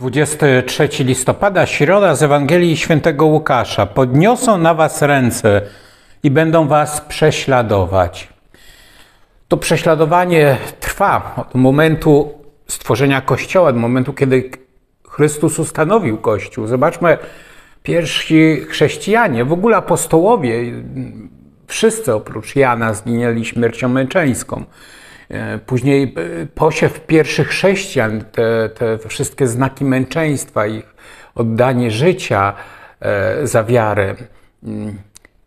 23 listopada, środa z Ewangelii Świętego Łukasza. Podniosą na was ręce i będą was prześladować. To prześladowanie trwa od momentu stworzenia Kościoła, od momentu, kiedy Chrystus ustanowił Kościół. Zobaczmy, pierwsi chrześcijanie, w ogóle apostołowie, wszyscy oprócz Jana zginęli śmiercią męczeńską. E, później e, posiew pierwszych chrześcijan, te, te wszystkie znaki męczeństwa, ich oddanie życia e, za wiarę. Mm,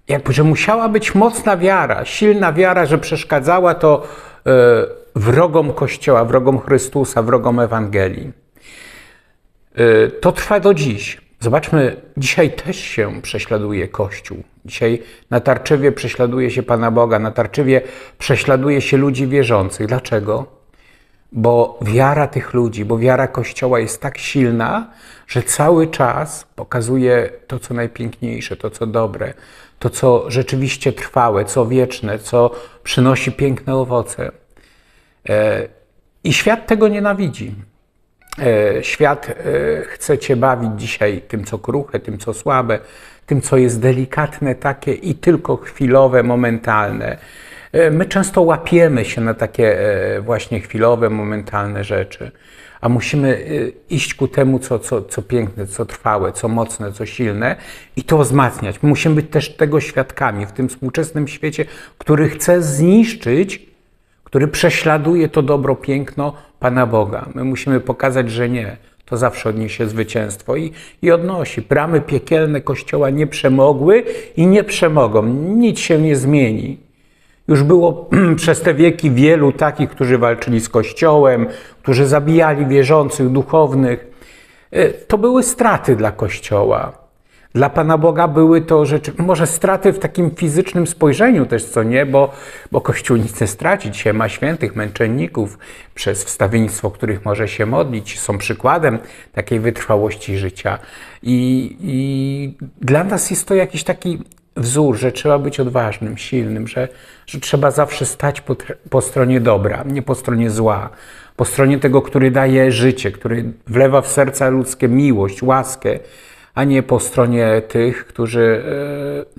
jakby, że musiała być mocna wiara, silna wiara, że przeszkadzała to wrogom Kościoła, wrogom Chrystusa, wrogom Ewangelii. To trwa do dziś. Zobaczmy, dzisiaj też się prześladuje Kościół. Dzisiaj na Tarczywie prześladuje się Pana Boga, na Tarczywie prześladuje się ludzi wierzących. Dlaczego? Bo wiara tych ludzi, bo wiara Kościoła jest tak silna, że cały czas pokazuje to, co najpiękniejsze, to, co dobre, to, co rzeczywiście trwałe, co wieczne, co przynosi piękne owoce. E, I świat tego nienawidzi. E, świat e, chce Cię bawić dzisiaj tym, co kruche, tym, co słabe, tym, co jest delikatne takie i tylko chwilowe, momentalne. E, my często łapiemy się na takie właśnie chwilowe, momentalne rzeczy, a musimy iść ku temu, co, co, co piękne, co trwałe, co mocne, co silne i to wzmacniać. My musimy być też tego świadkami w tym współczesnym świecie, który chce zniszczyć który prześladuje to dobro, piękno Pana Boga. My musimy pokazać, że nie. To zawsze odniesie zwycięstwo i, i odnosi. Bramy piekielne Kościoła nie przemogły i nie przemogą. Nic się nie zmieni. Już było przez te wieki wielu takich, którzy walczyli z Kościołem, którzy zabijali wierzących, duchownych. E, to były straty dla Kościoła. Dla Pana Boga były to rzeczy, może straty w takim fizycznym spojrzeniu też, co nie, bo, bo Kościół nic nie straci. Dzisiaj ma świętych męczenników przez wstawiennictwo, których może się modlić, są przykładem takiej wytrwałości życia. I, i dla nas jest to jakiś taki wzór, że trzeba być odważnym, silnym, że, że trzeba zawsze stać po, po stronie dobra, nie po stronie zła, po stronie tego, który daje życie, który wlewa w serca ludzkie miłość, łaskę, a nie po stronie tych, którzy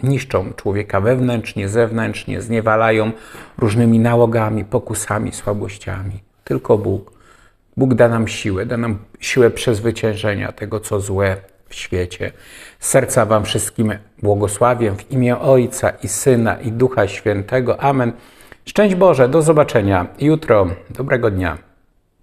e, niszczą człowieka wewnętrznie, zewnętrznie, zniewalają różnymi nałogami, pokusami, słabościami. Tylko Bóg. Bóg da nam siłę, da nam siłę przezwyciężenia tego, co złe w świecie. Serca Wam wszystkim błogosławię w imię Ojca i Syna i Ducha Świętego. Amen. Szczęść Boże, do zobaczenia jutro. Dobrego dnia.